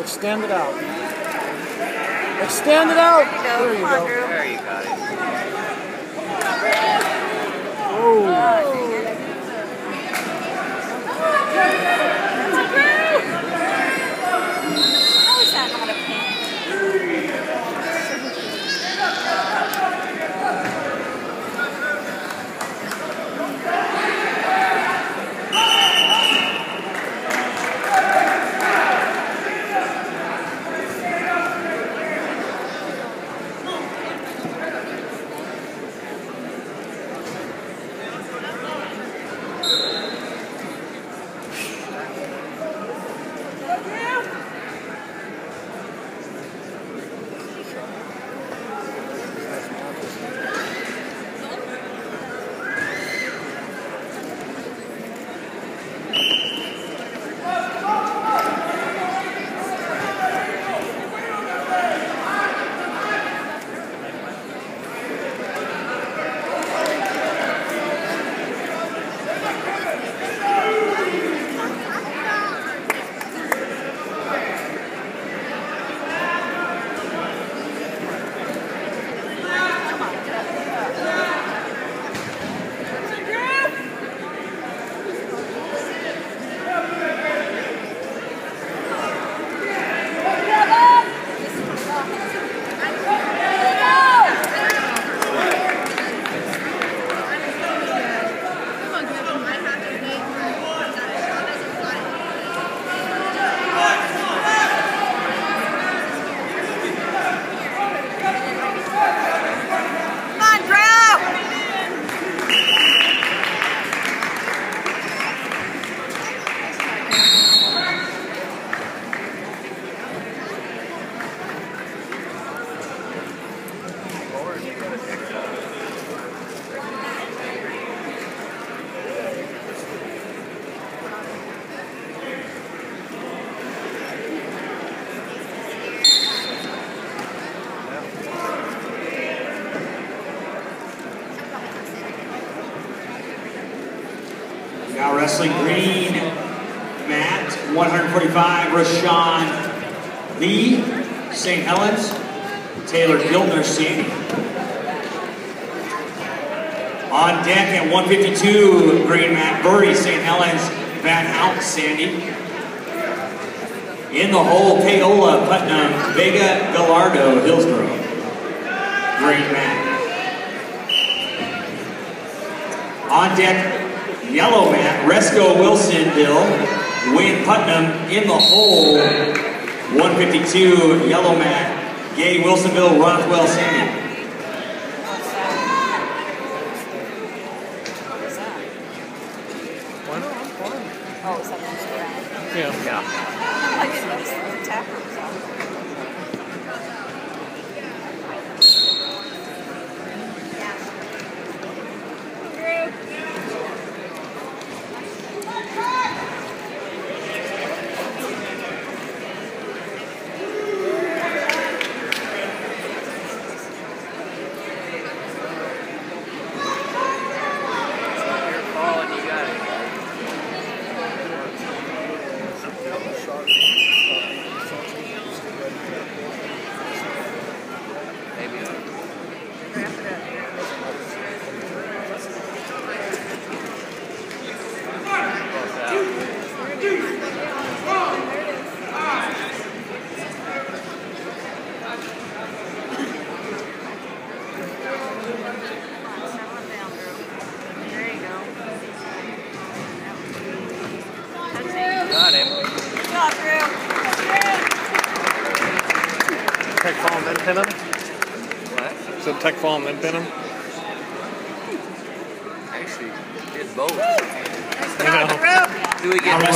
extend it out. Extend it out. There you go. Wrestling green mat, 145, Rashawn Lee, St. Helens, Taylor Giltner, Sandy. On deck at 152, green mat, Birdie, St. Helens, Van Hout, Sandy. In the hole, Paola, Putnam, Vega, Gallardo, Hillsboro. Green mat. On deck, yellow mat, Resco Wilsonville, Wayne Putnam in the hole, 152, yellow mat, Gay Wilsonville, Rothwell Sandy. Oh, is that? Yeah. Yeah. I didn't notice the tapper was on. Tech fall and then pin him? What? So tech fall and then pin him? Actually, did both. Nice I know. Do we get more?